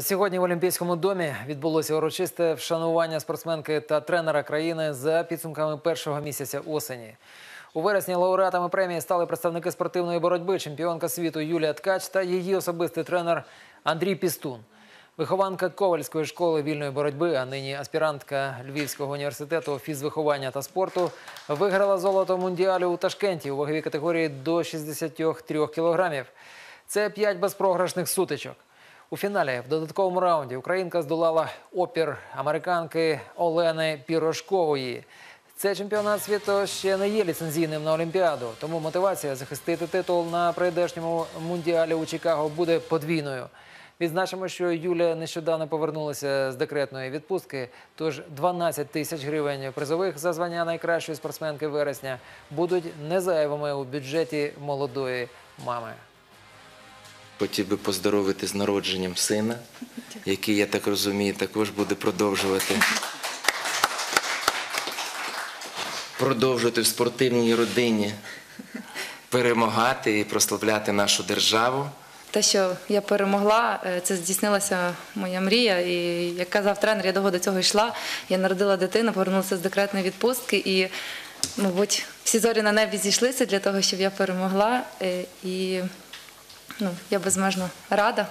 Сьогодні в Олімпійському домі відбулося урочисте вшанування спортсменки та тренера країни за підсумками першого місяця осені. У вересні лауреатами премії стали представники спортивної боротьби, чемпіонка світу Юлія Ткач та її особистий тренер Андрій Пістун. Вихованка Ковальської школи вільної боротьби, а нині аспірантка Львівського університету фізвиховання та спорту, виграла золото мундіалю у Ташкенті у ваговій категорії до 63 кілограмів. Це п'ять безпрограшних сутичок. У фіналі в додатковому раунді Українка здолала опір американки Олени Пірошкової. Цей чемпіонат світу ще не є ліцензійним на Олімпіаду, тому мотивація захистити титул на прийдешньому мундіалі у Чикаго буде подвійною. Відзначимо, що Юлія нещодавно повернулася з декретної відпустки. Тож 12 тисяч гривень призових за звання найкращої спортсменки вересня будуть незайвими у бюджеті молодої мами. Хотів би поздоровити з народженням сина, який, я так розумію, також буде продовжувати. Продовжувати в спортивній родині перемагати і прославляти нашу державу. Те, що я перемогла, е, це здійснилася моя мрія. І як казав тренер, я довго до цього йшла. Я народила дитину, повернулася з декретної відпустки, і, мабуть, всі зорі на небі зійшлися для того, щоб я перемогла. Е, І ну, я безмежно рада.